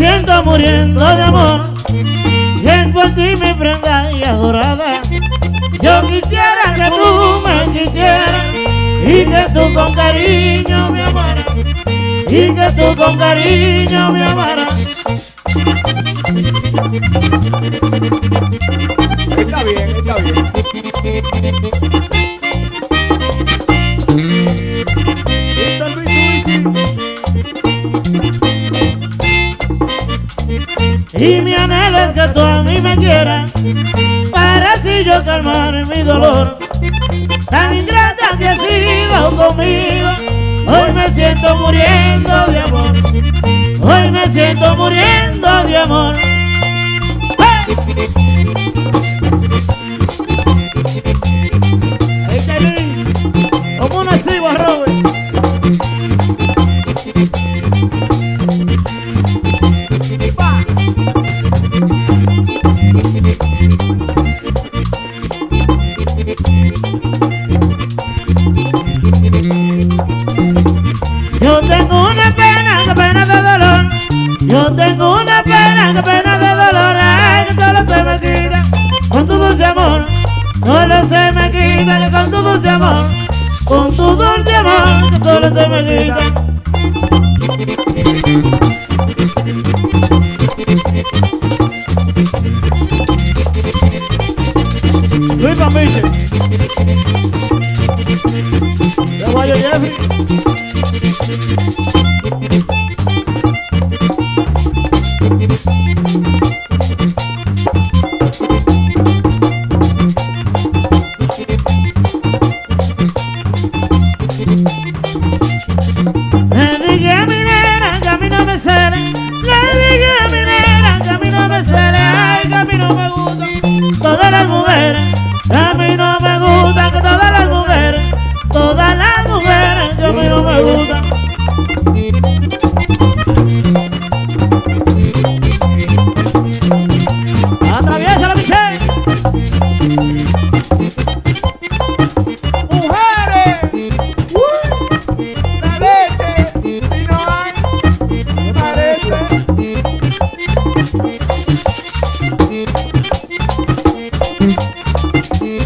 Siento muriendo de amor. Siento en ti mi prenda y adorada Yo quisiera que tú me quisieras. Y que tú con cariño me amaras. Y que tú con cariño me amaras. Está bien, está bien. Que tú a mí me quieras Para así yo calmar mi dolor. Tan ingrata que has sido conmigo Hoy me siento muriendo de amor. Hoy me siento muriendo de amor. Como una con tu dulce amor. Con tu dulce amor, que solo se me quita. Luis Pamiche. Caballo Jeffrey.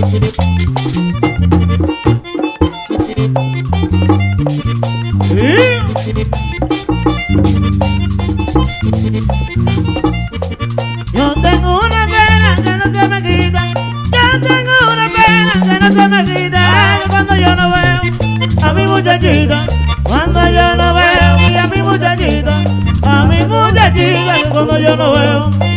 ah. Yo tengo una pena que no se me quita. Yo tengo una pena que no se me quita. Cuando yo no veo a mi muchachita. Cuando yo no veo a mi muchachita. A mi muchachita que cuando yo no veo.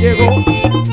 Llegó.